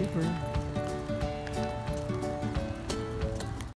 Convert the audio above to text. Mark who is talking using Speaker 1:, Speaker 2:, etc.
Speaker 1: Skipper.